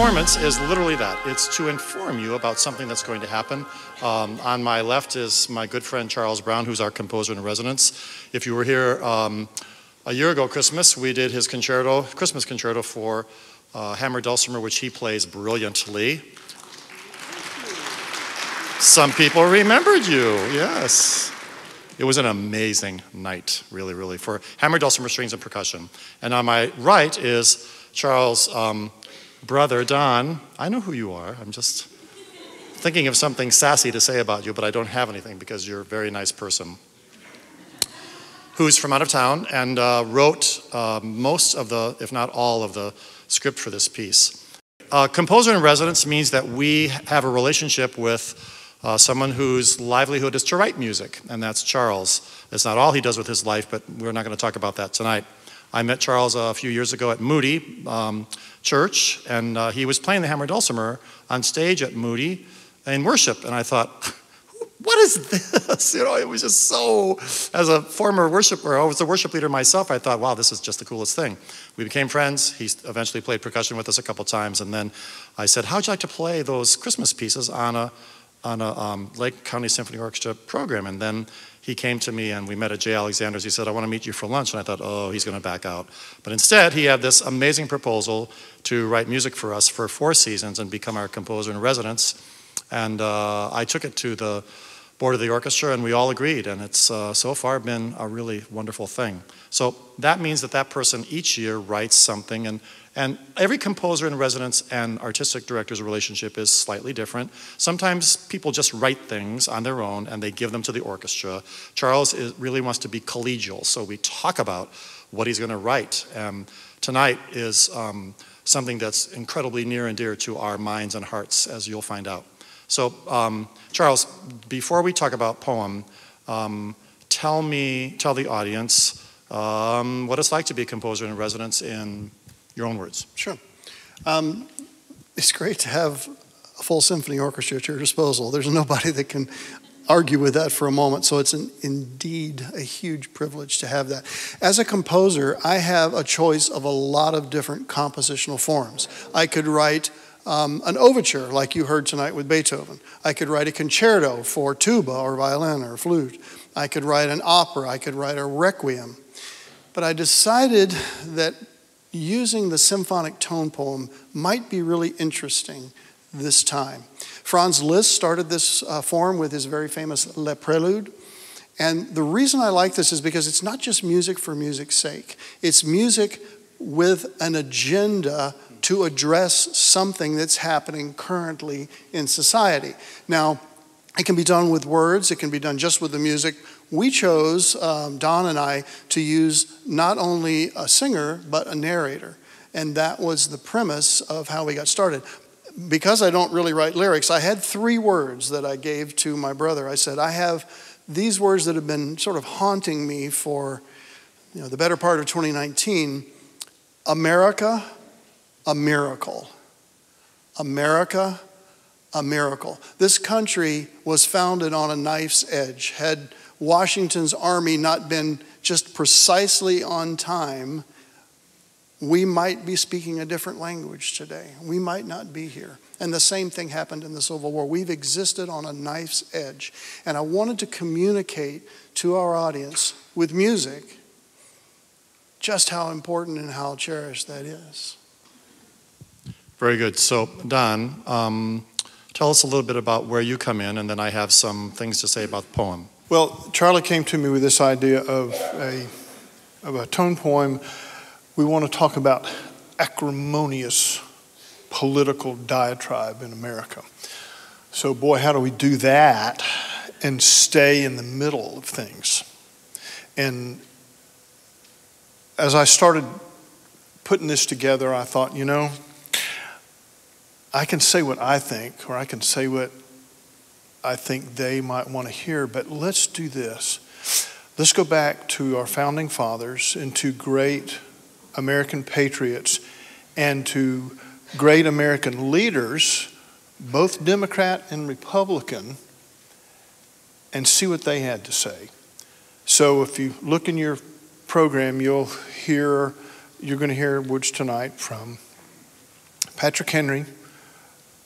performance is literally that it's to inform you about something that's going to happen. Um, on my left is my good friend Charles Brown, who's our composer in residence. If you were here um, a year ago, Christmas, we did his concerto, Christmas concerto for uh, Hammer Dulcimer, which he plays brilliantly. Some people remembered you, yes. It was an amazing night, really, really, for hammer, dulcimer, strings, and percussion. And on my right is Charles' um, brother, Don. I know who you are. I'm just thinking of something sassy to say about you, but I don't have anything because you're a very nice person. Who's from out of town and uh, wrote uh, most of the, if not all of the script for this piece. Uh, composer in residence means that we have a relationship with uh, someone whose livelihood is to write music, and that's Charles. It's not all he does with his life, but we're not going to talk about that tonight. I met Charles a few years ago at Moody um, Church, and uh, he was playing the hammer dulcimer on stage at Moody in worship, and I thought, what is this? You know, it was just so, as a former worshiper, I was a worship leader myself, I thought, wow, this is just the coolest thing. We became friends. He eventually played percussion with us a couple times, and then I said, how'd you like to play those Christmas pieces on a on a um, Lake County Symphony Orchestra program. And then he came to me and we met at J. Alexander's. He said, I want to meet you for lunch. And I thought, oh, he's going to back out. But instead, he had this amazing proposal to write music for us for four seasons and become our composer in residence. And uh, I took it to the board of the orchestra and we all agreed. And it's uh, so far been a really wonderful thing. So that means that that person each year writes something and and every composer in residence and artistic director's relationship is slightly different. Sometimes people just write things on their own and they give them to the orchestra. Charles is, really wants to be collegial, so we talk about what he's going to write. And tonight is um, something that's incredibly near and dear to our minds and hearts, as you'll find out. So, um, Charles, before we talk about poem, um, tell me, tell the audience um, what it's like to be a composer in residence in your own words. Sure. Um, it's great to have a full symphony orchestra at your disposal. There's nobody that can argue with that for a moment. So it's an, indeed a huge privilege to have that. As a composer, I have a choice of a lot of different compositional forms. I could write um, an overture, like you heard tonight with Beethoven. I could write a concerto for tuba or violin or flute. I could write an opera. I could write a requiem. But I decided that using the symphonic tone poem might be really interesting this time. Franz Liszt started this uh, form with his very famous Le Prelude. And the reason I like this is because it's not just music for music's sake, it's music with an agenda to address something that's happening currently in society. Now, it can be done with words, it can be done just with the music, we chose, um, Don and I, to use not only a singer, but a narrator. And that was the premise of how we got started. Because I don't really write lyrics, I had three words that I gave to my brother. I said, I have these words that have been sort of haunting me for you know, the better part of 2019 America, a miracle. America, a miracle. This country was founded on a knife's edge, had Washington's army not been just precisely on time, we might be speaking a different language today. We might not be here. And the same thing happened in the Civil War. We've existed on a knife's edge. And I wanted to communicate to our audience with music just how important and how cherished that is. Very good. So, Don, um, tell us a little bit about where you come in, and then I have some things to say about the poem. Well, Charlie came to me with this idea of a, of a tone poem. We want to talk about acrimonious political diatribe in America. So, boy, how do we do that and stay in the middle of things? And as I started putting this together, I thought, you know, I can say what I think, or I can say what I think they might want to hear. But let's do this. Let's go back to our founding fathers and to great American patriots and to great American leaders, both Democrat and Republican, and see what they had to say. So if you look in your program, you'll hear, you're going to hear words tonight from Patrick Henry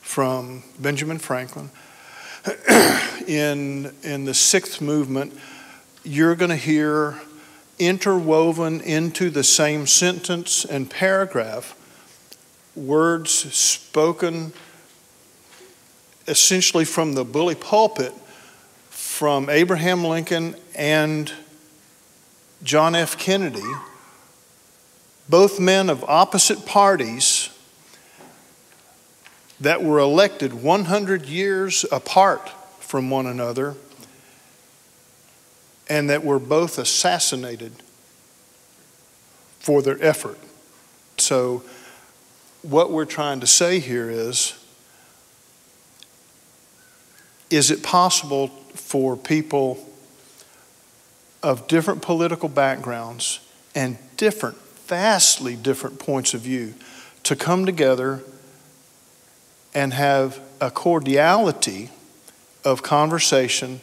from Benjamin Franklin. In, in the sixth movement, you're going to hear interwoven into the same sentence and paragraph words spoken essentially from the bully pulpit from Abraham Lincoln and John F. Kennedy, both men of opposite parties that were elected 100 years apart from one another and that were both assassinated for their effort. So, what we're trying to say here is is it possible for people of different political backgrounds and different, vastly different points of view to come together and have a cordiality of conversation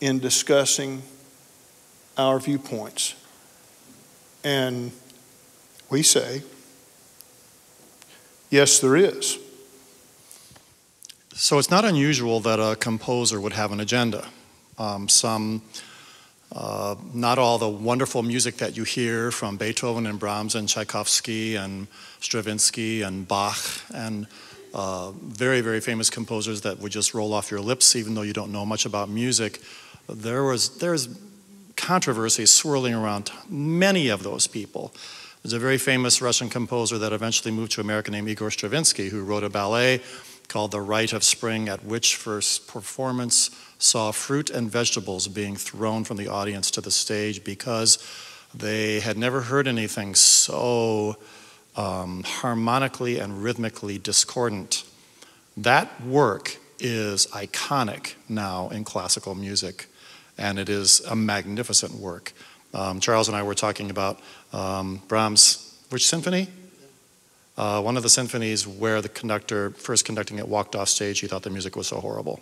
in discussing our viewpoints. And we say, yes, there is. So it's not unusual that a composer would have an agenda. Um, some, uh, not all the wonderful music that you hear from Beethoven and Brahms and Tchaikovsky and Stravinsky and Bach and uh, very, very famous composers that would just roll off your lips even though you don't know much about music. There was there's controversy swirling around many of those people. There's a very famous Russian composer that eventually moved to America named Igor Stravinsky who wrote a ballet called The Rite of Spring, at which first performance saw fruit and vegetables being thrown from the audience to the stage because they had never heard anything so um, harmonically and rhythmically discordant. That work is iconic now in classical music, and it is a magnificent work. Um, Charles and I were talking about um, Brahms, which symphony? Uh, one of the symphonies where the conductor, first conducting it, walked off stage. He thought the music was so horrible.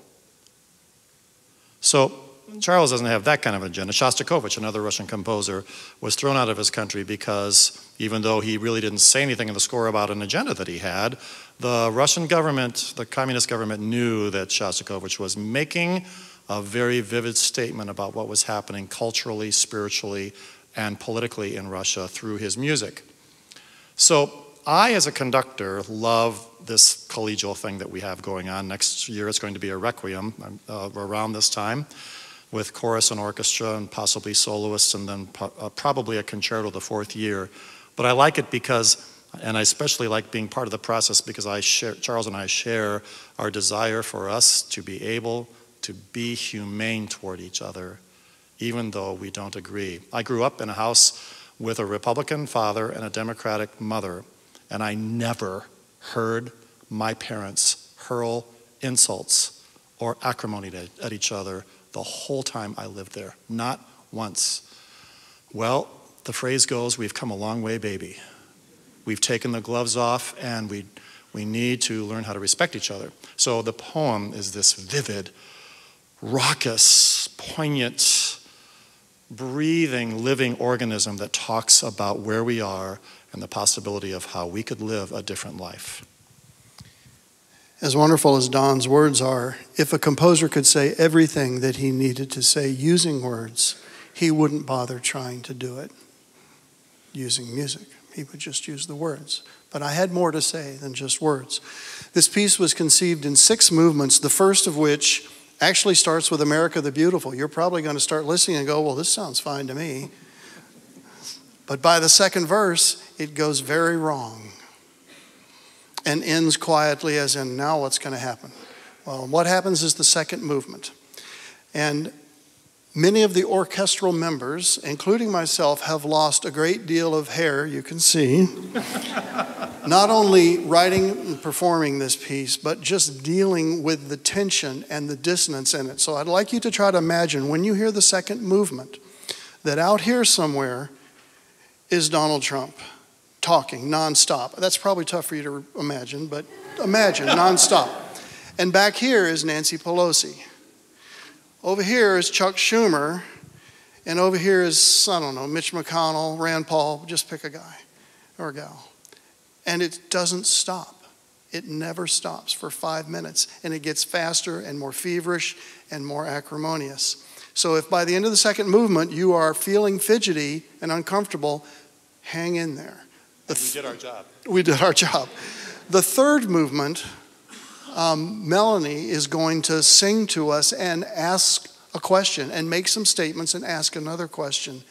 So Charles doesn't have that kind of agenda. Shostakovich, another Russian composer, was thrown out of his country because even though he really didn't say anything in the score about an agenda that he had, the Russian government, the communist government, knew that Shostakovich was making a very vivid statement about what was happening culturally, spiritually, and politically in Russia through his music. So I, as a conductor, love this collegial thing that we have going on. Next year, it's going to be a requiem uh, around this time with chorus and orchestra and possibly soloists and then uh, probably a concerto the fourth year. But I like it because, and I especially like being part of the process because I share, Charles and I share our desire for us to be able to be humane toward each other, even though we don't agree. I grew up in a house with a Republican father and a Democratic mother, and I never heard my parents hurl insults or acrimony at each other the whole time I lived there, not once. Well, the phrase goes, We've come a long way, baby. We've taken the gloves off and we, we need to learn how to respect each other. So the poem is this vivid, raucous, poignant, breathing, living organism that talks about where we are and the possibility of how we could live a different life. As wonderful as Don's words are, if a composer could say everything that he needed to say using words, he wouldn't bother trying to do it using music. He would just use the words. But I had more to say than just words. This piece was conceived in six movements, the first of which actually starts with America the Beautiful. You're probably going to start listening and go, Well, this sounds fine to me. But by the second verse, it goes very wrong and ends quietly, as in, now what's going to happen? Well, what happens is the second movement. And many of the orchestral members, including myself, have lost a great deal of hair, you can see. Not only writing and performing this piece, but just dealing with the tension and the dissonance in it. So I'd like you to try to imagine when you hear the second movement that out here somewhere is Donald Trump talking nonstop. That's probably tough for you to imagine, but imagine nonstop. And back here is Nancy Pelosi. Over here is Chuck Schumer. And over here is, I don't know, Mitch McConnell, Rand Paul, just pick a guy or a gal. And it doesn't stop. It never stops for five minutes, and it gets faster and more feverish and more acrimonious. So, if by the end of the second movement you are feeling fidgety and uncomfortable, hang in there. We did our job. we did our job. The third movement, um, Melanie is going to sing to us and ask a question and make some statements and ask another question.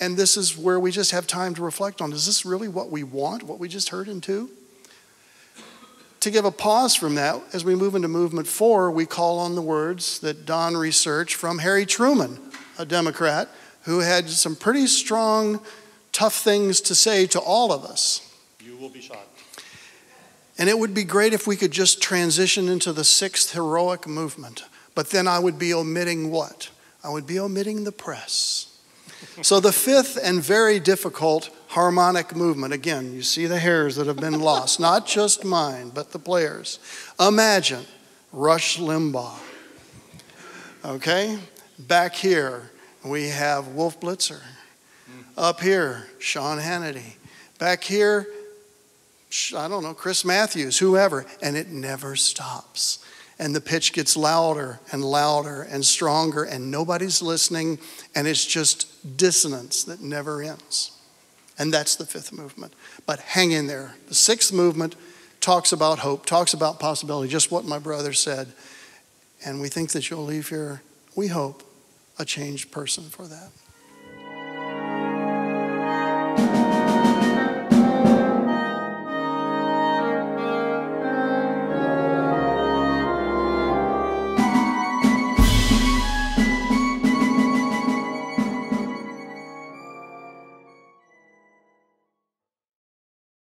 And this is where we just have time to reflect on is this really what we want, what we just heard in two? To give a pause from that, as we move into movement four, we call on the words that Don researched from Harry Truman, a Democrat who had some pretty strong, tough things to say to all of us. You will be shot. And it would be great if we could just transition into the sixth heroic movement. But then I would be omitting what? I would be omitting the press. So the fifth and very difficult harmonic movement again, you see the hairs that have been lost, not just mine, but the players. Imagine Rush Limbaugh. Okay? Back here, we have Wolf Blitzer. Up here, Sean Hannity. Back here, I don't know, Chris Matthews, whoever, and it never stops. And the pitch gets louder and louder and stronger, and nobody's listening, and it's just dissonance that never ends. And that's the fifth movement. But hang in there. The sixth movement talks about hope, talks about possibility, just what my brother said. And we think that you'll leave here, we hope, a changed person for that.